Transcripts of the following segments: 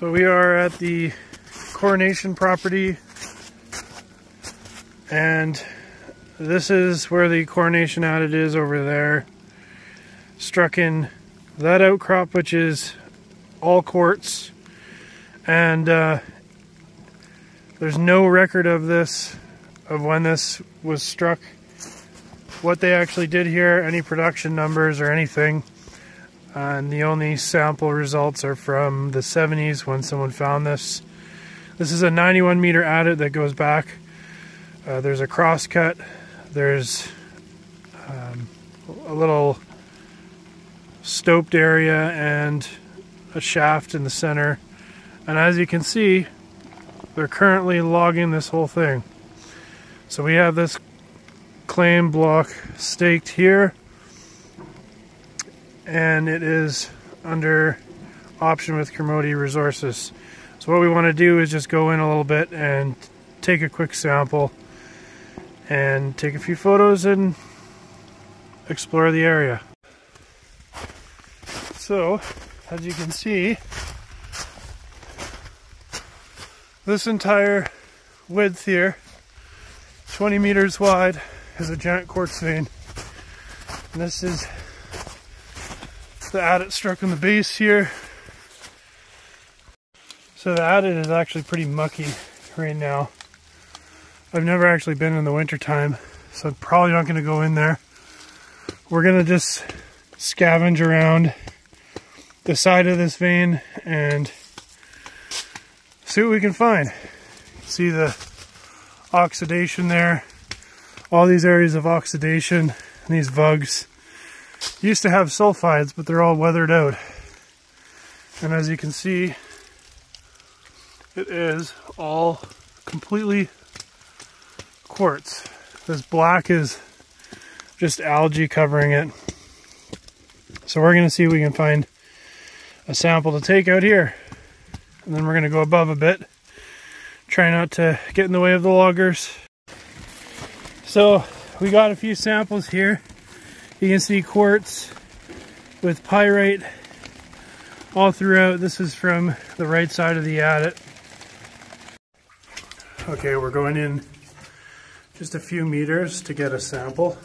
So we are at the coronation property. And this is where the coronation adit is over there. Struck in that outcrop which is all quartz. And uh, there's no record of this of when this was struck what they actually did here any production numbers or anything and the only sample results are from the 70s when someone found this. This is a 91 meter adit that goes back. Uh, there's a cross cut. There's um, a little stoped area and a shaft in the center. And as you can see, they're currently logging this whole thing. So we have this claim block staked here and it is under option with Kermode Resources. So what we want to do is just go in a little bit and take a quick sample and take a few photos and explore the area. So, as you can see, this entire width here, 20 meters wide, is a giant quartz vein. And this is the adit struck in the base here. So the adit is actually pretty mucky right now. I've never actually been in the winter time, so I'm probably not gonna go in there. We're gonna just scavenge around the side of this vein and see what we can find. See the oxidation there, all these areas of oxidation, and these vugs used to have sulfides, but they're all weathered out. And as you can see, it is all completely quartz. This black is just algae covering it. So we're gonna see if we can find a sample to take out here. And then we're gonna go above a bit. Try not to get in the way of the loggers. So we got a few samples here. You can see quartz with pyrite all throughout. This is from the right side of the adit. Okay, we're going in just a few meters to get a sample.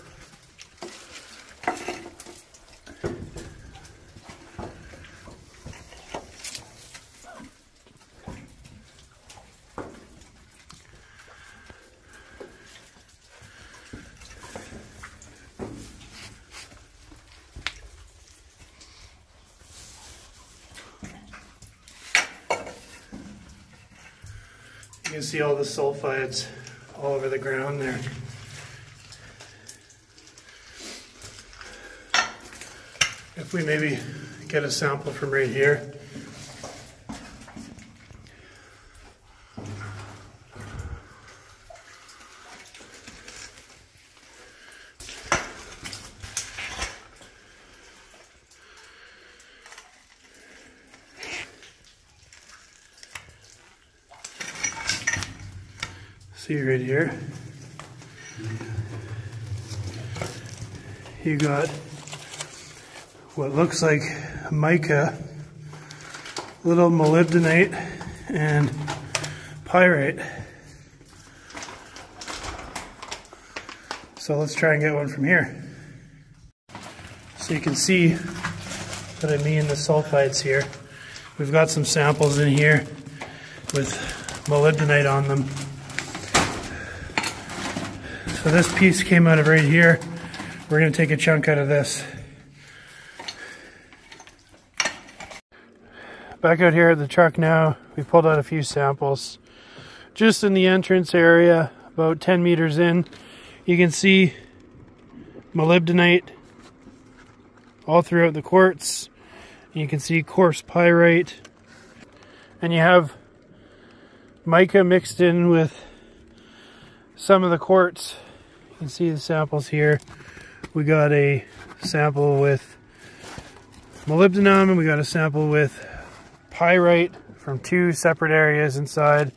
Can see all the sulfides all over the ground there. If we maybe get a sample from right here. See right here. You got what looks like mica, little molybdenite, and pyrite. So let's try and get one from here. So you can see what I mean the sulfides here. We've got some samples in here with molybdenite on them. So this piece came out of right here. We're gonna take a chunk out of this. Back out here at the truck now, we pulled out a few samples. Just in the entrance area, about 10 meters in, you can see molybdenite all throughout the quartz. You can see coarse pyrite. And you have mica mixed in with some of the quartz you can see the samples here. We got a sample with molybdenum and we got a sample with pyrite from two separate areas inside.